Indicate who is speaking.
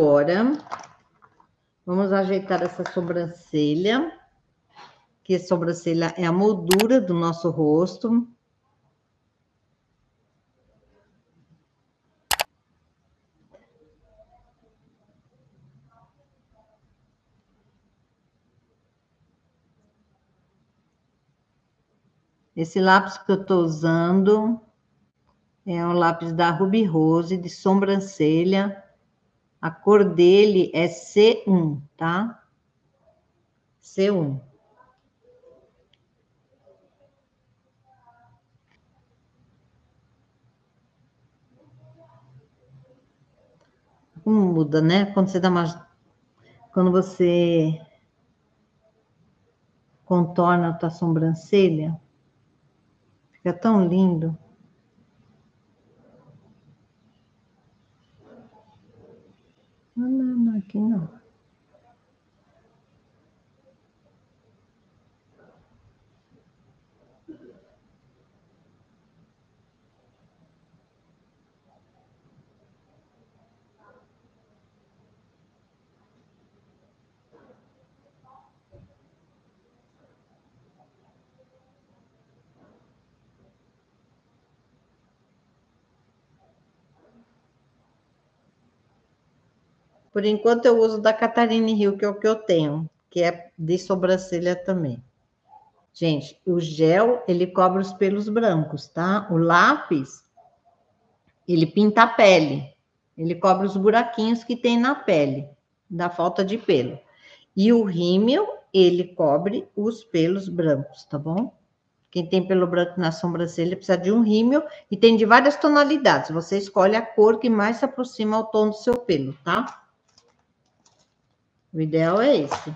Speaker 1: Agora, vamos ajeitar essa sobrancelha, que a sobrancelha é a moldura do nosso rosto. Esse lápis que eu estou usando é um lápis da Ruby Rose de sobrancelha. A cor dele é C1, tá? C1. Como muda, né? Quando você dá uma. Quando você contorna a tua sobrancelha. Fica tão lindo. Não, não, não, aqui não. Por enquanto eu uso da Catarina Rio, que é o que eu tenho, que é de sobrancelha também. Gente, o gel, ele cobre os pelos brancos, tá? O lápis, ele pinta a pele. Ele cobre os buraquinhos que tem na pele, da falta de pelo. E o rímel, ele cobre os pelos brancos, tá bom? Quem tem pelo branco na sobrancelha precisa de um rímel e tem de várias tonalidades. Você escolhe a cor que mais se aproxima ao tom do seu pelo, tá? O ideal é esse.